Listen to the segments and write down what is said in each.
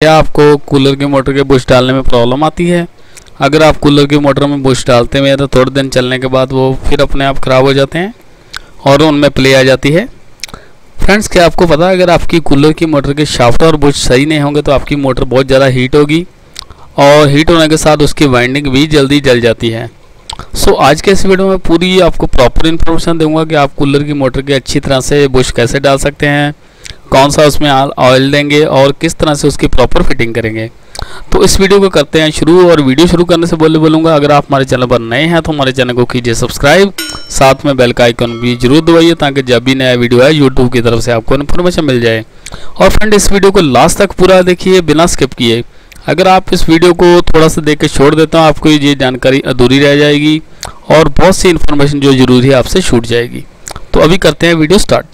क्या आपको कूलर की मोटर के बुश डालने में प्रॉब्लम आती है? अगर आप कूलर की मोटर में बुश डालते हैं तो थोड़े दिन चलने के बाद वो फिर अपने आप ख़राब हो जाते हैं और उनमें प्ले आ जाती है। फ्रेंड्स क्या आपको पता है अगर आपकी कूलर की मोटर के शाफ्ट और बुश सही नहीं होंगे तो आपकी मोटर बहुत ज़्यादा हीट होगी और हीट होने के साथ उसकी वाइंडिंग भी जल्दी जल जाती है। सो so, आज के इस वीडियो में पूरी आपको प्रॉपर इन्फॉर्मेशन दूँगा कि आप कूलर की मोटर के अच्छी तरह से बुश कैसे डाल सकते हैं कौन सा उसमें ऑयल देंगे और किस तरह से उसकी प्रॉपर फिटिंग करेंगे। तो इस वीडियो को करते हैं शुरू और वीडियो शुरू करने से बोले बोलूँगा, अगर आप हमारे चैनल पर नए हैं तो हमारे चैनल को कीजिए सब्सक्राइब साथ में बेल का आइकन भी ज़रूर दबाइए ताकि जब भी नया वीडियो आए यूट्यूब की तरफ़ से आपको इन्फॉर्मेशन मिल जाए। और फ्रेंड इस वीडियो को लास्ट तक पूरा देखिए, बिना स्किप किए। अगर आप इस वीडियो को थोड़ा सा देख के छोड़ देता हूँ, आपको ये जानकारी अधूरी रह जाएगी और बहुत सी इन्फॉर्मेशन जो ज़रूरी है आपसे छूट जाएगी। तो अभी करते हैं video start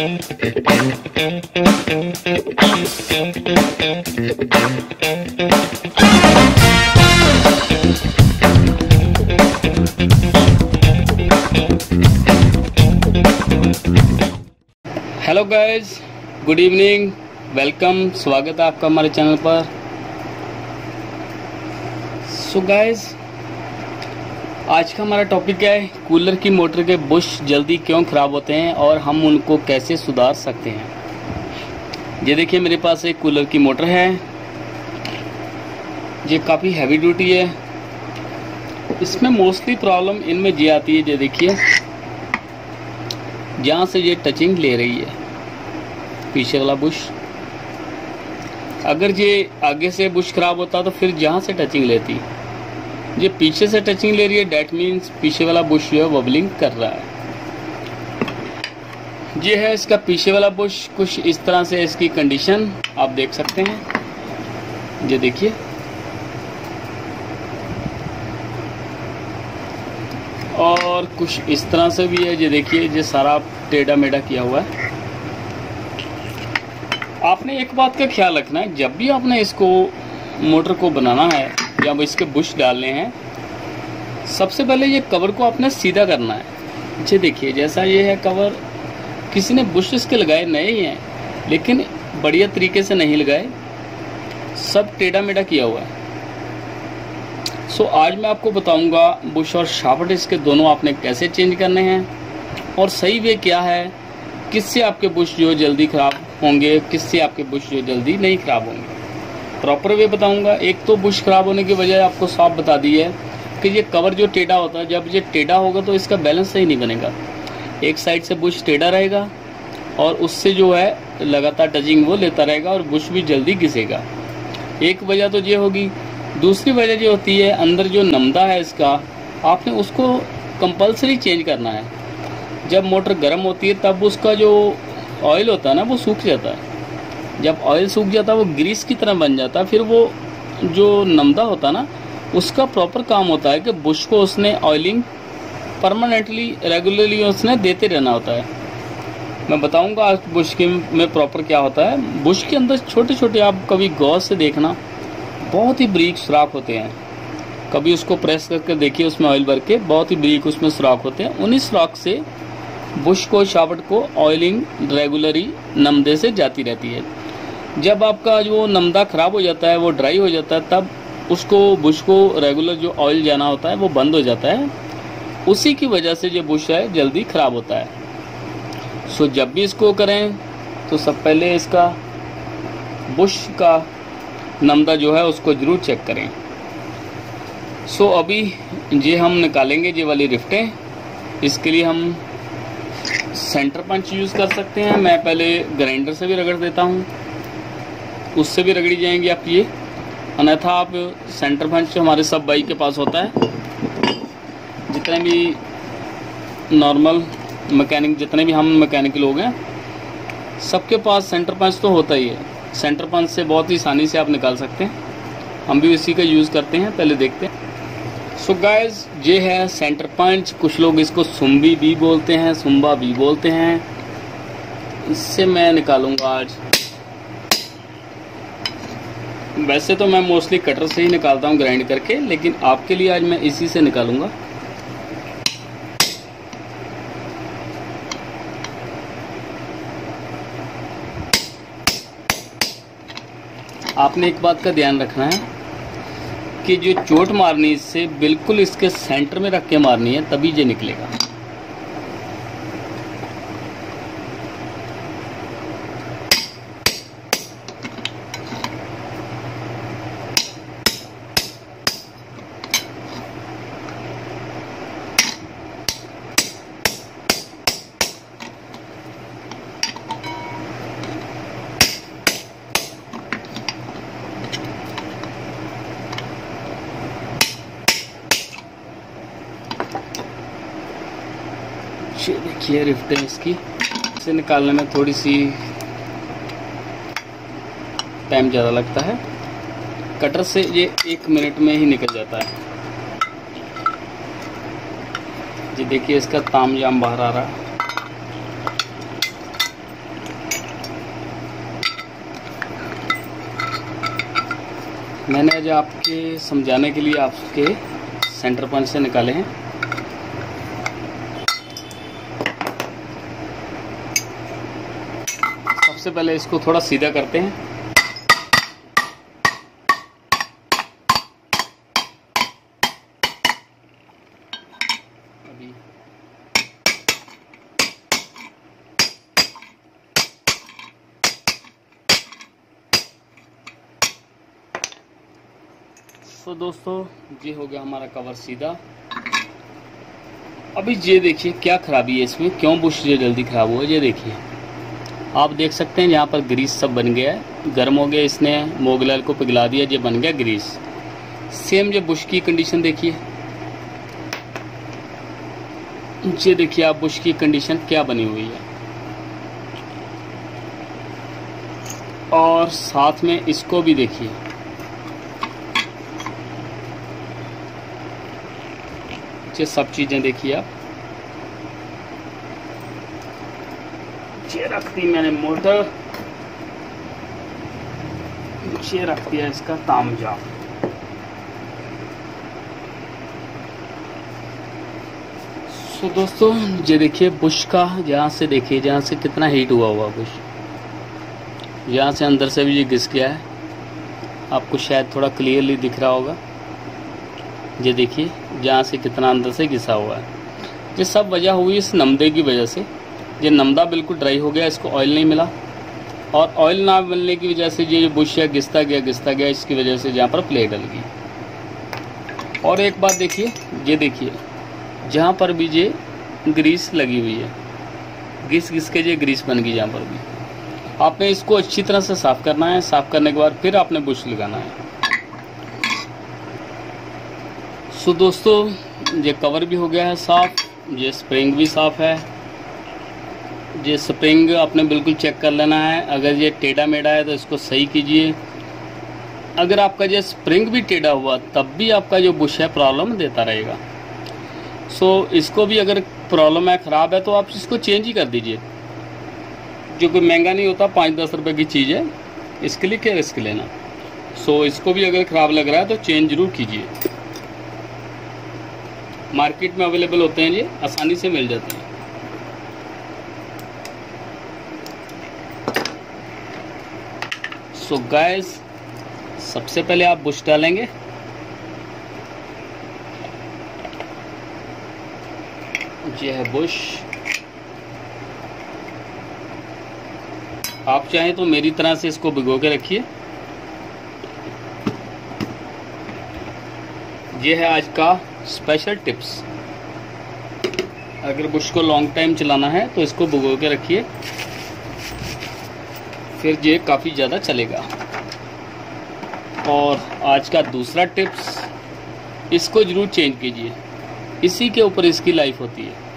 hello guys good evening welcome स्वागत है आपका हमारे चैनल पर। सो so गाइस आज का हमारा टॉपिक क्या है? कूलर की मोटर के बुश जल्दी क्यों ख़राब होते हैं और हम उनको कैसे सुधार सकते हैं? ये देखिए, मेरे पास एक कूलर की मोटर है। ये काफ़ी हैवी ड्यूटी है। इसमें मोस्टली प्रॉब्लम इनमें ये आती है, ये देखिए। जहाँ से ये टचिंग ले रही है, पीछे वाला बुश अगर ये आगे से बुश ख़राब होता तो फिर जहाँ से टचिंग लेती। ये पीछे से टचिंग ले रही है डेट मीन्स पीछे वाला बुश जो है वबलिंग कर रहा है। ये है इसका पीछे वाला बुश कुछ इस तरह से इसकी कंडीशन आप देख सकते हैं। ये देखिए। और कुछ इस तरह से भी है, ये देखिए, ये सारा टेढ़ा मेढ़ा किया हुआ है। आपने एक बात का ख्याल रखना है, जब भी आपने इसको, मोटर को बनाना है या इसके बुश डालने हैं। सबसे पहले ये कवर को आपने सीधा करना है। ये देखिए, जैसा ये है कवर, किसी ने बुश इसके लगाए नए ही हैं, लेकिन बढ़िया तरीके से नहीं लगाए। सब टेढ़ा मेढ़ा किया हुआ है। सो आज मैं आपको बताऊँगा बुश और शाफ्ट इसके दोनों आपने कैसे चेंज करने हैं, और सही वे क्या है, किससे आपके बुश जो जल्दी ख़राब होंगे, किससे आपके बुश जो जल्दी नहीं ख़राब होंगे। प्रॉपर वे बताऊँगा। एक तो बुश ख़राब होने की वजह आपको साफ़ बता दी है कि ये कवर जो टेढ़ा होता है, जब ये टेढ़ा होगा तो इसका बैलेंस सही नहीं बनेगा। एक साइड से बुश टेढ़ा रहेगा और उससे जो है लगातार टचिंग वो लेता रहेगा और बुश भी जल्दी घिसेगा। एक वजह तो ये होगी। दूसरी वजह ये होती है, अंदर जो नमदा है इसका, आपने उसको कंपलसरी चेंज करना है। जब मोटर गर्म होती है, तब उसका जो ऑयल होता है ना, वो सूख जाता है। जब ऑयल सूख जाता है वो ग्रीस की तरह बन जाता, फिर वो जो नमदा होता ना, उसका प्रॉपर काम होता है कि बुश को उसने ऑयलिंग परमानेंटली रेगुलरली उसने देते रहना होता है। मैं बताऊँगा आज बुश के में प्रॉपर क्या होता है। बुश के अंदर छोटे छोटे आप कभी गौर से देखना, बहुत ही ब्रीक सुराख होते हैं। कभी उसको प्रेस करके देखिए, उसमें ऑयल भर के, बहुत ही ब्रीक उसमें सुराख होते हैं। उन्हीं सुराख से बुश को, शावट को ऑयलिंग रेगुलरी नमदे से जाती रहती है। जब आपका जो नमदा ख़राब हो जाता है, वो ड्राई हो जाता है, तब उसको बुश को रेगुलर जो ऑयल जाना होता है, वो बंद हो जाता है। उसी की वजह से जो बुश है, जल्दी ख़राब होता है। सो जब भी इसको करें तो सब पहले इसका बुश का नमदा जो है, उसको ज़रूर चेक करें। सो अभी ये हम निकालेंगे, ये वाली रिफ्टें इसके लिए हम सेंटर पंच यूज़ कर सकते हैं। मैं पहले ग्राइंडर से भी रगड़ देता हूँ। उससे भी रगड़ी जाएँगी आप ये। अन्यथा आप सेंटर पंच हमारे सब बाइक के पास होता है। जितने भी नॉर्मल मैकेनिक जितने भी हम मैकेनिक लोग हैं, सबके पास सेंटर पंच तो होता ही है। सेंटर पंच से बहुत ही आसानी से आप निकाल सकते हैं। हम भी इसी का यूज़ करते हैं, पहले देखते हैं। सो so गाइस ये है सेंटर पंच कुछ लोग इसको सुम्बी भी बोलते हैं, सुम्बा भी बोलते हैं। इससे मैं निकालूँगा आज। वैसे तो मैं मोस्टली कटर से ही निकालता हूँ ग्राइंड करके, लेकिन आपके लिए आज मैं इसी से निकालूँगा। आपने एक बात का ध्यान रखना है कि जो चोट मारनी इससे बिल्कुल इसके सेंटर में रख के मारनी है, तभी ये निकलेगा ये रिफ्टें इसकी। इसे निकालने में थोड़ी सी टाइम ज़्यादा लगता है। कटर से ये एक मिनट में ही निकल जाता है। ये देखिए, इसका ताम जाम बाहर आ रहा है। मैंने आज आपके समझाने के लिए आपके सेंटर पॉइंट से निकाले हैं। सबसे पहले इसको थोड़ा सीधा करते हैं। तो दोस्तों, ये हो गया हमारा कवर सीधा। अभी ये देखिए, क्या खराबी है इसमें? क्यों बुश ये जल्दी खराब हुआ? ये देखिए। आप देख सकते हैं यहाँ पर ग्रीस सब बन गया है। गर्म हो गया, इसने मोगलाल को पिघला दिया, ये बन गया ग्रीस। सेम जो बुश की कंडीशन देखिए। ये देखिए आप बुश की कंडीशन क्या बनी हुई है। और साथ में इसको भी देखिए। ये सब चीज़ें देखिए आप। ये रख दी मैंने मोटर। ये रख दिया इसका तामजा सो दोस्तों, ये देखिए बुश का, यहाँ से देखिए जहाँ से कितना हीट हुआ हुआ बुश। यहाँ से अंदर से भी ये घिस गया है। आपको शायद थोड़ा क्लियरली दिख रहा होगा। ये देखिए जहाँ से कितना अंदर से घिसा हुआ है। ये सब वजह हुई इस नमदे की वजह से। ये नमदा बिल्कुल ड्राई हो गया, इसको ऑयल नहीं मिला। और ऑयल ना मिलने की वजह से ये बुश है, घिसता गया घिसता गया, इसकी वजह से यहाँ पर प्लेट डल गई। और एक बात देखिए, ये देखिए, जहाँ पर भी ये ग्रीस लगी हुई है, घिस घिस के ये ग्रीस बन गई जहाँ पर भी। आपने इसको अच्छी तरह से साफ़ करना है, साफ़ करने के बाद फिर आपने बुश लगाना है। सो दोस्तों, ये कवर भी हो गया है साफ़, ये स्प्रिंग भी साफ़ है। ये स्प्रिंग आपने बिल्कुल चेक कर लेना है। अगर ये टेढ़ा मेढ़ा है तो इसको सही कीजिए। अगर आपका ये स्प्रिंग भी टेढ़ा हुआ तब भी आपका जो बुश है प्रॉब्लम देता रहेगा। सो so, इसको भी अगर प्रॉब्लम है ख़राब है तो आप इसको चेंज ही कर दीजिए। जो कोई महँगा नहीं होता पाँच दस रुपए की चीज़ है इसके लिए क्या रिस्क लेना सो so, इसको भी अगर ख़राब लग रहा है तो चेंज ज़रूर कीजिए। मार्केट में अवेलेबल होते हैं ये आसानी से मिल जाते हैं। सो so गैस सबसे पहले आप बुश डालेंगे। ये है, बुश। आप चाहें तो मेरी तरह से इसको भिगो के रखिए। ये है आज का स्पेशल टिप्स अगर बुश को लॉन्ग टाइम चलाना है तो इसको भिगो के रखिए। फिर ये काफ़ी ज़्यादा चलेगा। और आज का दूसरा टिप्स, इसको ज़रूर चेंज कीजिए। इसी के ऊपर इसकी लाइफ होती है।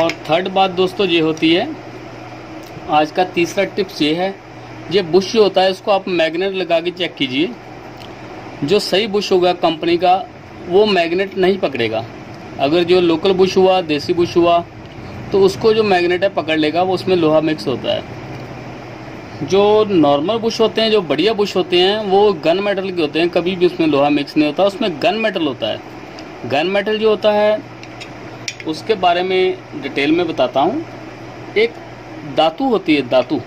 और थर्ड बात दोस्तों ये होती है, आज का तीसरा टिप्स ये है, ये बुश जो होता है इसको आप मैग्नेट लगा के चेक कीजिए। जो सही बुश होगा कंपनी का, वो मैग्नेट नहीं पकड़ेगा। अगर जो लोकल बुश हुआ, देसी बुश हुआ तो उसको जो मैग्नेट है पकड़ लेगा, वो उसमें लोहा मिक्स होता है। जो नॉर्मल बुश होते हैं, जो बढ़िया बुश होते हैं, वो गन मेटल के होते हैं, कभी भी उसमें लोहा मिक्स नहीं होता, उसमें गन मेटल होता है। गन मेटल जो होता है उसके बारे में डिटेल में बताता हूँ। एक धातु होती है, धातु।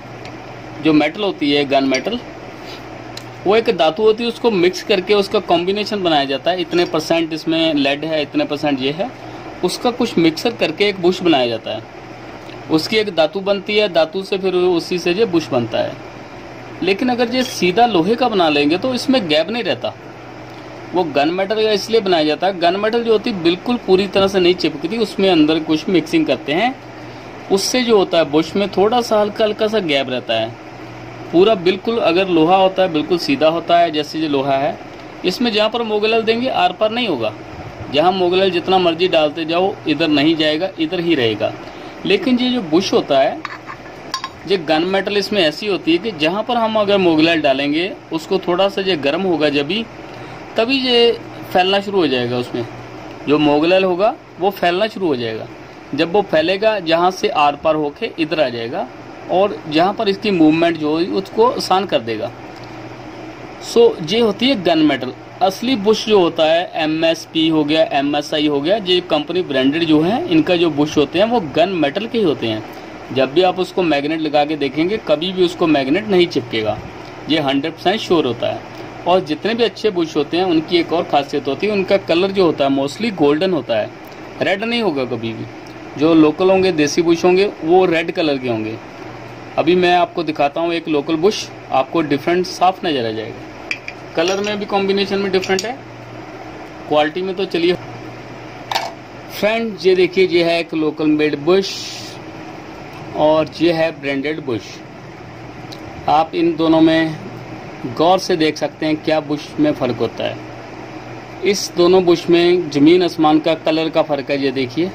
जो मेटल होती है गन मेटल वो एक धातु होती है, उसको मिक्स करके उसका कॉम्बिनेशन बनाया जाता है। इतने परसेंट इसमें लेड है, इतने परसेंट ये है। उसका कुछ मिक्सर करके एक बुश बनाया जाता है। उसकी एक धातु बनती है, धातु से फिर उसी से जो बुश बनता है। लेकिन अगर ये सीधा लोहे का बना लेंगे तो इसमें गैप नहीं रहता। वो गन मेटल का इसलिए बनाया जाता है, गन मेटल जो होती है, बिल्कुल पूरी तरह से नहीं चिपकती, उसमें अंदर कुछ मिक्सिंग करते हैं। उससे जो होता है, बुश में थोड़ा सा हल्का हल्का सा गैप रहता है। पूरा बिल्कुल अगर लोहा होता है, बिल्कुल सीधा होता है, जैसे जो लोहा है। इसमें जहाँ पर मोगलल देंगे, आर पार नहीं होगा। जहाँ मोगलल जितना मर्ज़ी डालते जाओ, इधर नहीं जाएगा, इधर ही रहेगा। लेकिन ये जो बुश होता है, ये गन मेटल इसमें ऐसी होती है कि जहाँ पर हम अगर मोगलल डालेंगे, उसको थोड़ा सा ये गर्म होगा जब भी तभी ये फैलना शुरू हो जाएगा उसमें। जो मोगलल होगा, वो फैलना शुरू हो जाएगा। जब वो फैलेगा, जहाँ से आर पार होके इधर आ जाएगा और जहाँ पर इसकी मूवमेंट जो होगी, उसको आसान कर देगा। सो ये होती है गन मेटल असली बुश जो होता है एम एस पी हो गया एम एस आई हो गया, ये कंपनी ब्रांडेड जो है, इनका जो बुश होते हैं, वो गन मेटल के ही होते हैं। जब भी आप उसको मैग्नेट लगा के देखेंगे, कभी भी उसको मैग्नेट नहीं चिपकेगा। ये हंड्रेड परसेंट श्योर होता है। और जितने भी अच्छे बुश होते हैं, उनकी एक और खासियत होती है, उनका कलर जो होता है मोस्टली गोल्डन होता है। रेड नहीं होगा कभी भी। जो लोकल होंगे, देसी बुश होंगे, वो रेड कलर के होंगे। अभी मैं आपको दिखाता हूँ एक लोकल बुश आपको डिफरेंट साफ़ नज़र आ जाएगा। कलर में भी कॉम्बिनेशन में डिफरेंट है। क्वालिटी में तो चलिए। फ्रेंड ये देखिए, ये है एक लोकल मेड बुश और ये है ब्रांडेड बुश आप इन दोनों में गौर से देख सकते हैं क्या बुश में फ़र्क होता है। इस दोनों बुश में ज़मीन आसमान का कलर का फ़र्क है, ये देखिए।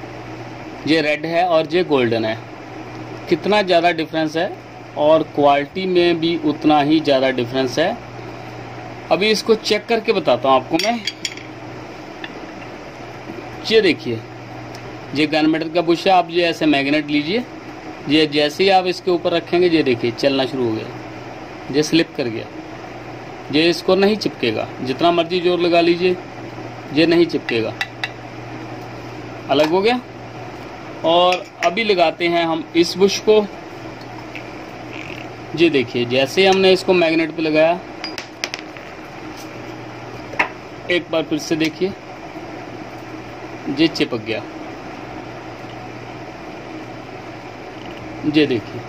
ये रेड है और ये गोल्डन है। कितना ज़्यादा डिफरेंस है और क्वालिटी में भी उतना ही ज़्यादा डिफरेंस है। अभी इसको चेक करके बताता हूँ आपको मैं। ये देखिए, ये गन मेटल का बुश है, आप ये ऐसे मैग्नेट लीजिए। ये जैसे ही आप इसके ऊपर रखेंगे, ये देखिए, चलना शुरू हो गया। ये स्लिप कर गया। ये इसको नहीं चिपकेगा। जितना मर्ज़ी ज़ोर लगा लीजिए, ये नहीं चिपकेगा। अलग हो गया। और अभी लगाते हैं हम इस बुश को। ये देखिए, जैसे हमने इसको मैग्नेट पे लगाया, एक बार फिर से देखिए, ये चिपक गया। ये देखिए,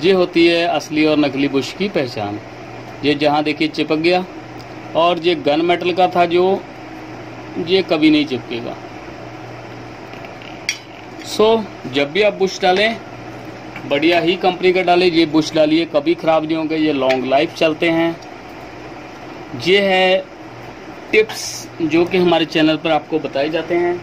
ये होती है असली और नकली बुश की पहचान। ये जहाँ देखिए चिपक गया और ये गन मेटल का था जो ये कभी नहीं चिपकेगा। सो so, जब भी आप बुश डालें बढ़िया ही कंपनी का डालें ये बुश डालिए कभी ख़राब नहीं होंगे ये लॉन्ग लाइफ चलते हैं। ये है टिप्स जो कि हमारे चैनल पर आपको बताए जाते हैं।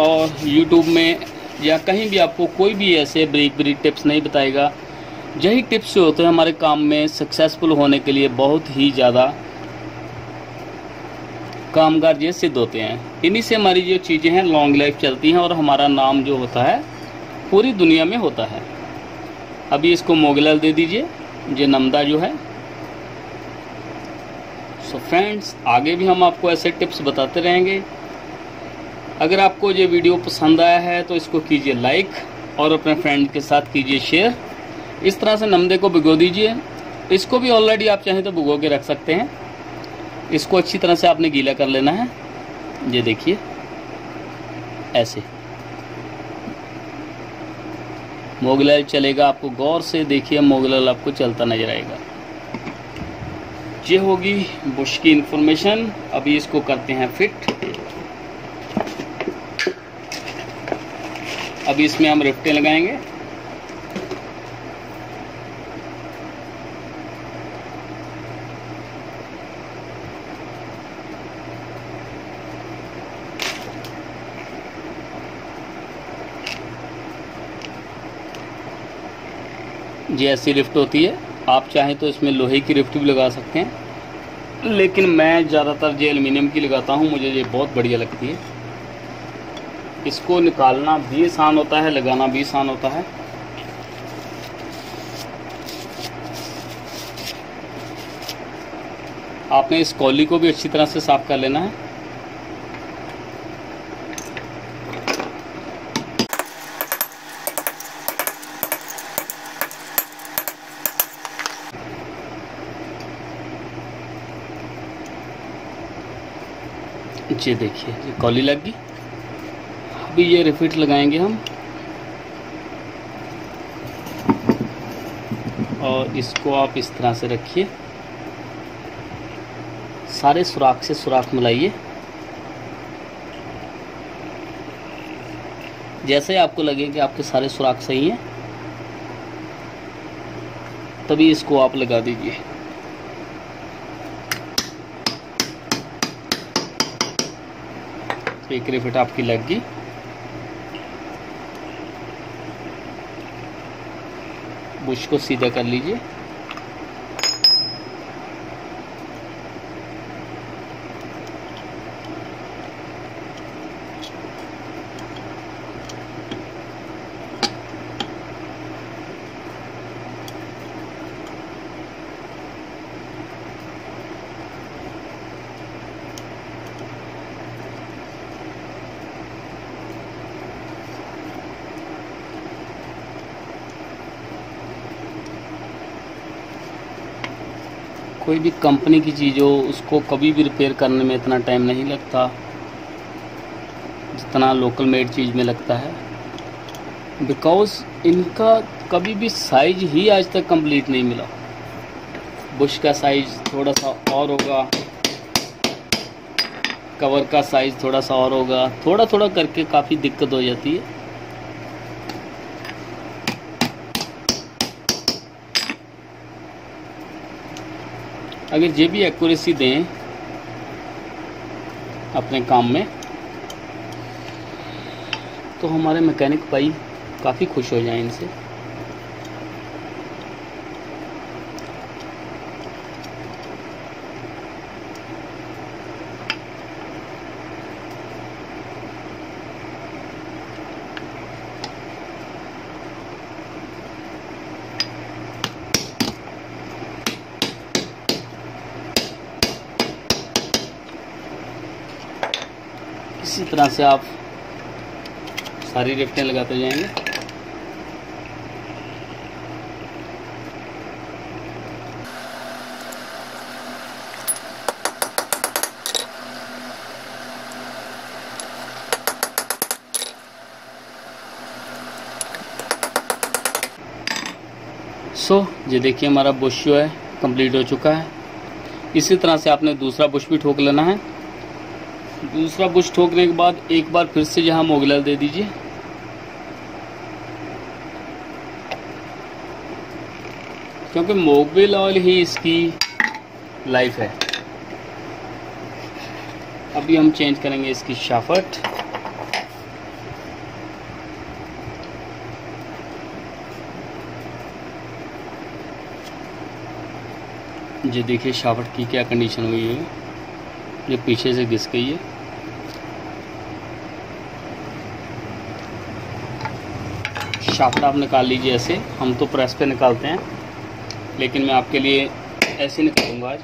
और YouTube में या कहीं भी आपको कोई भी ऐसे ब्रीक ब्रीक टिप्स नहीं बताएगा। यही टिप्स जो होते हैं हमारे काम में सक्सेसफुल होने के लिए बहुत ही ज़्यादा कामगार ये सिद्ध होते हैं। इन्हीं से हमारी जो चीज़ें हैं लॉन्ग लाइफ चलती हैं और हमारा नाम जो होता है, पूरी दुनिया में होता है। अभी इसको मोगलाल दे दीजिए, ये नमदा जो है। सो so फ्रेंड्स आगे भी हम आपको ऐसे टिप्स बताते रहेंगे। अगर आपको ये वीडियो पसंद आया है तो इसको कीजिए लाइक और अपने फ्रेंड के साथ कीजिए शेयर इस तरह से नमदे को भिगो दीजिए। इसको भी ऑलरेडी आप चाहें तो भिगो के रख सकते हैं। इसको अच्छी तरह से आपने गीला कर लेना है। ये देखिए। ऐसे। मोगलाल चलेगा आपको गौर से। देखिए मोगलाल आपको चलता नज़र आएगा। ये होगी बुश की इंफॉर्मेशन अभी इसको करते हैं फिट अभी इसमें हम रिफ्टें लगाएँगे। ये ऐसी रिफ्ट होती है, आप चाहें तो इसमें लोहे की लिफ्ट भी लगा सकते हैं। लेकिन मैं ज़्यादातर ये एलुमिनियम की लगाता हूँ, मुझे ये बहुत बढ़िया लगती है। इसको निकालना भी आसान होता है, लगाना भी आसान होता है। आपने इस कॉली को भी अच्छी तरह से साफ़ कर लेना है। ये देखिए, ये कौली लग गई। अभी ये रिफिट लगाएँगे हम। और इसको आप इस तरह से रखिए। सारे सुराख से सुराख मिलाइए। जैसे आपको लगे कि आपके सारे सुराख सही हैं, तभी इसको आप लगा दीजिए। एक रिफिट आपकी लग। गई बुश को सीधा कर लीजिए। कोई भी कंपनी की चीज़ हो, उसको कभी भी रिपेयर करने में इतना टाइम नहीं लगता, जितना लोकल मेड चीज़ में लगता है। बिकॉज़ इनका कभी भी साइज़ ही आज तक कंप्लीट नहीं मिला। बुश का साइज़ थोड़ा सा और होगा। कवर का साइज़ थोड़ा सा और होगा। थोड़ा थोड़ा करके काफ़ी दिक्कत हो जाती है। अगर ये भी एक्यूरेसी दें अपने काम में तो हमारे मैकेनिक भाई काफ़ी खुश हो जाए इनसे। तरह से आप सारी रिफ्टें लगाते जाएँगे। सो so, ये देखिए हमारा बुश जो है कंप्लीट हो चुका है। इसी तरह से आपने दूसरा बुश भी ठोक लेना है। दूसरा बुश ठोकने के बाद एक बार फिर से यहाँ मोगलल दे दीजिए। क्योंकि मोबिल ऑयल ही इसकी लाइफ है। अभी हम चेंज करेंगे इसकी शाफट ये देखिए शाफट की क्या कंडीशन हुई है। ये पीछे से घिस गई है। शाफ्ट आप निकाल लीजिए ऐसे। हम तो प्रेस पे निकालते हैं। लेकिन मैं आपके लिए ऐसे निकालूँगा आज।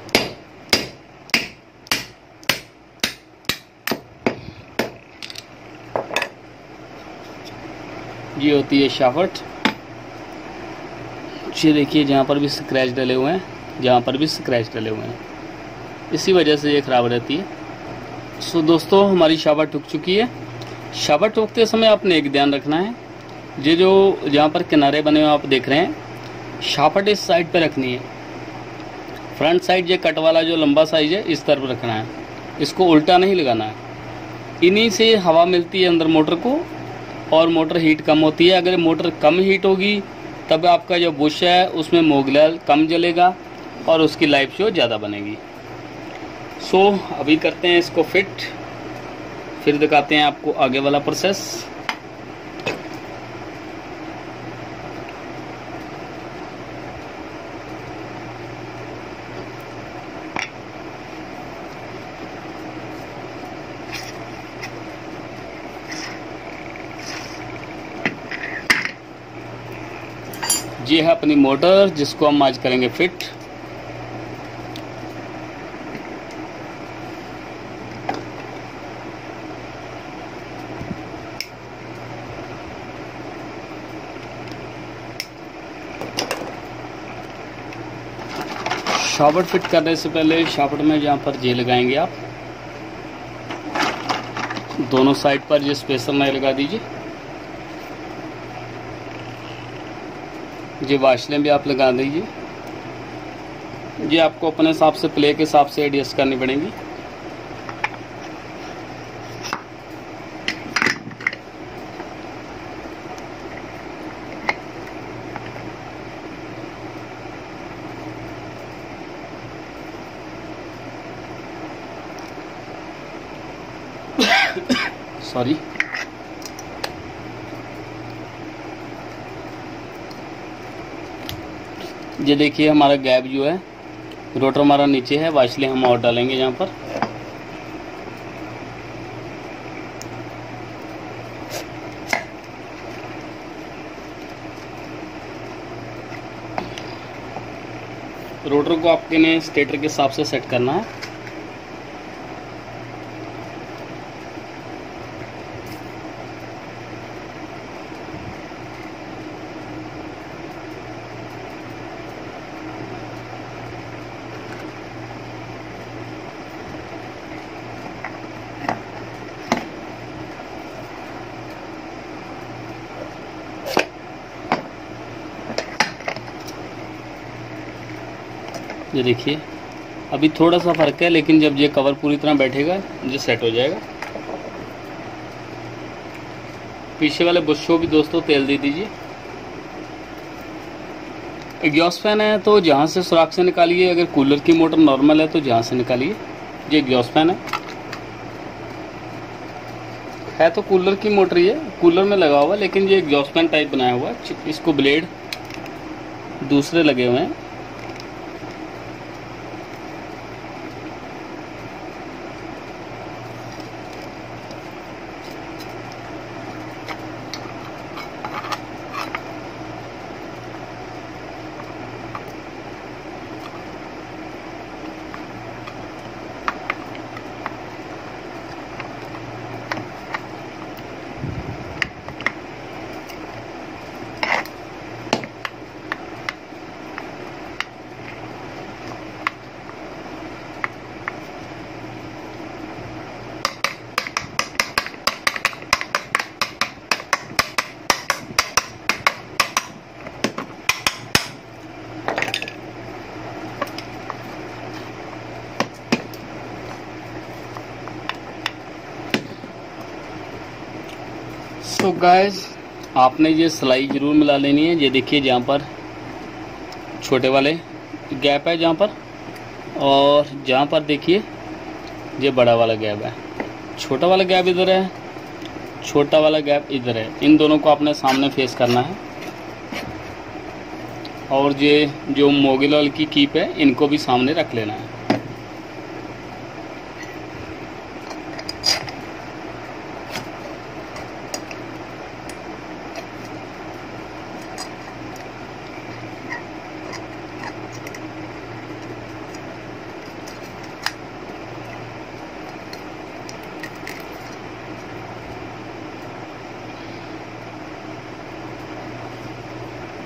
ये होती है शाफट। ये देखिए, जहाँ पर भी स्क्रैच डले हुए हैं, जहाँ पर भी स्क्रैच डले हुए हैं। इसी वजह से ये ख़राब रहती है। सो दोस्तों, हमारी शाबा टूक चुकी है। शाबा टूकते समय आपने एक ध्यान रखना है। ये जो जहाँ पर किनारे बने हुए आप देख रहे हैं शापट इस साइड पे रखनी है। फ्रंट साइड ये कट वाला जो लंबा साइज़ है इस तरफ़ रखना है। इसको उल्टा नहीं लगाना है। इन्हीं से हवा मिलती है अंदर मोटर को और मोटर हीट कम होती है। अगर मोटर कम हीट होगी तब आपका जो बुश है उसमें मोगलल कम जलेगा और उसकी लाइफ शो ज़्यादा बनेगी। सो so, अभी करते हैं इसको फिट फिर दिखाते हैं आपको आगे वाला प्रोसेस ये है अपनी मोटर, जिसको हम आज करेंगे फिट। शावट फिट करने से पहले शावट में जहाँ पर जे लगाएँगे आप, दोनों साइड पर ये स्पेसर नए लगा दीजिए। ये वाशलें भी आप लगा दीजिए। ये आपको अपने हिसाब से प्ले के हिसाब से एडजस्ट करनी पड़ेंगी। सॉरी ये देखिए हमारा गैप जो है, रोटर हमारा नीचे है वाशले हम और डालेंगे यहाँ पर। रोटर को आपके ने स्टेटर के हिसाब से सेट करना है। ये देखिए। अभी थोड़ा सा फ़र्क है, लेकिन जब ये कवर पूरी तरह बैठेगा ये सेट हो जाएगा। पीछे वाले बुश को भी दोस्तों तेल दे दीजिए। एग्जॉस्ट फ़ैन है तो जहाँ से सुराख से निकालिए, अगर कूलर की मोटर नॉर्मल है तो जहाँ से निकालिए। ये एग्जॉस्ट फ़ैन है। है तो कूलर की मोटर है कूलर में लगा हुआ, लेकिन ये एग्जॉस्ट फ़ैन टाइप बनाया हुआ है। इसको ब्लेड दूसरे लगे हुए हैं। सो गाइस आपने ये सिलाई ज़रूर मिला लेनी है। ये देखिए जहाँ पर छोटे वाले गैप है जहाँ पर। और जहाँ पर देखिए, ये बड़ा वाला गैप है। छोटा वाला गैप इधर है, छोटा वाला गैप इधर है। इन दोनों को आपने सामने फेस करना है। और ये जो मोगिल की कीप है, इनको भी सामने रख लेना है।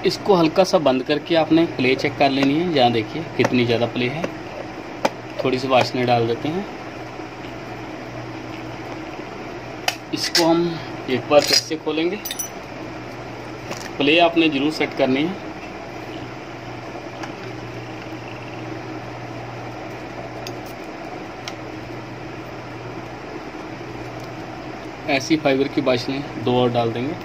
इसको हल्का सा बंद करके आपने प्ले चेक कर लेनी है। जहाँ देखिए कितनी ज़्यादा प्ले है। थोड़ी सी वाशने डाल देते हैं। इसको हम एक बार फिर से खोलेंगे। प्ले आपने ज़रूर सेट करनी है। ऐसी फाइबर की बाशनें दो और डाल देंगे।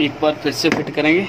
एक बार फिर से फिट करेंगे।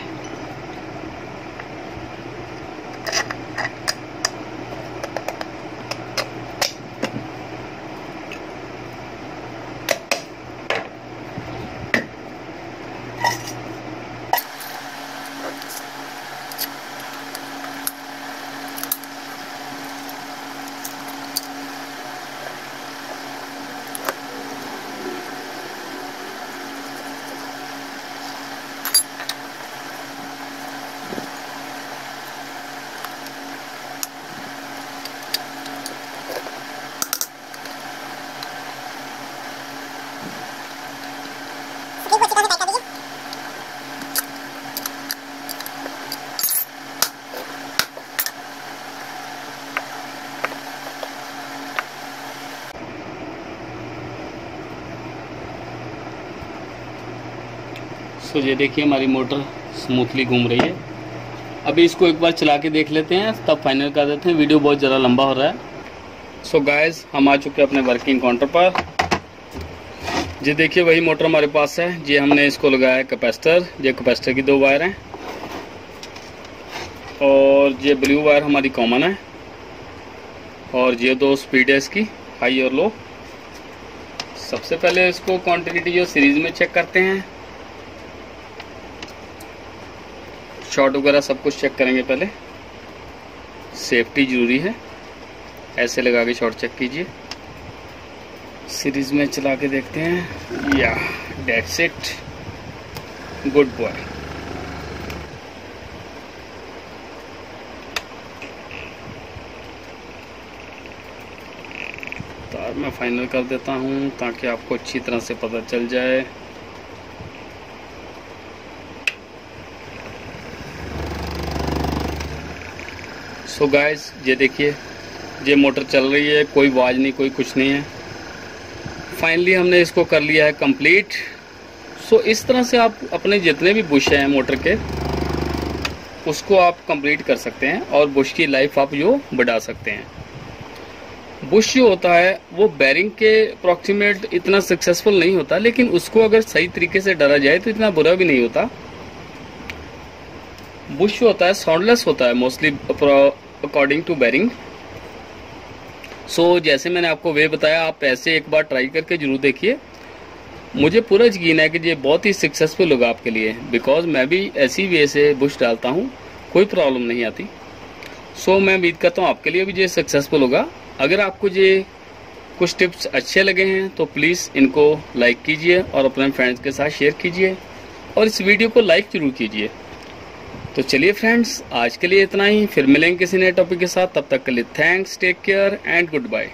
सो ये देखिए हमारी मोटर स्मूथली घूम रही है। अभी इसको एक बार चला के देख लेते हैं, तब फाइनल कर देते हैं। वीडियो बहुत ज़्यादा लंबा हो रहा है। सो so गाइस हम आ चुके हैं अपने वर्किंग काउंटर पर। जी देखिए वही मोटर हमारे पास है। जी हमने इसको लगाया है कैपेसिटर ये कैपेसिटर की दो वायर हैं। और ये ब्लू वायर हमारी कॉमन है। और ये दो स्पीड है इसकी हाई और लो सबसे पहले इसको क्वांटिटी जो सीरीज़ में चेक करते हैं। शॉर्ट वगैरह सब कुछ चेक करेंगे पहले। सेफ्टी ज़रूरी है। ऐसे लगा के शॉर्ट चेक कीजिए। सीरीज़ में चला के देखते हैं। या डेट्स इट गुड बॉय तार मैं फाइनल कर देता हूँ ताकि आपको अच्छी तरह से पता चल जाए। सो so गाइस ये देखिए, ये मोटर चल रही है, कोई आवाज़ नहीं, कोई कुछ नहीं है। फाइनली हमने इसको कर लिया है कंप्लीट सो so इस तरह से आप अपने जितने भी बुश हैं मोटर के, उसको आप कंप्लीट कर सकते हैं और बुश की लाइफ आप जो बढ़ा सकते हैं। बुश जो होता है, वो बैरिंग के अप्रॉक्सीमेट इतना सक्सेसफुल नहीं होता, लेकिन उसको अगर सही तरीके से डरा जाए तो इतना बुरा भी नहीं होता। बुश होता है साउंडलेस होता है mostly according to bearing so जैसे मैंने आपको वे बताया आप ऐसे एक बार ट्राई करके ज़रूर देखिए। मुझे पूरा यकीन है कि ये बहुत ही सक्सेसफुल होगा आपके लिए बिकॉज़ मैं भी ऐसी वे से बुश डालता हूँ कोई प्रॉब्लम नहीं आती। सो so, मैं उम्मीद करता हूँ आपके लिए भी ये सक्सेसफुल होगा। अगर आपको ये कुछ टिप्स अच्छे लगे हैं तो प्लीज़ इनको लाइक कीजिए और अपने फ्रेंड्स के साथ शेयर कीजिए। और इस वीडियो को लाइक ज़रूर कीजिए। तो चलिए फ्रेंड्स आज के लिए इतना ही। फिर मिलेंगे किसी नए टॉपिक के साथ। तब तक के लिए thanks take care and goodbye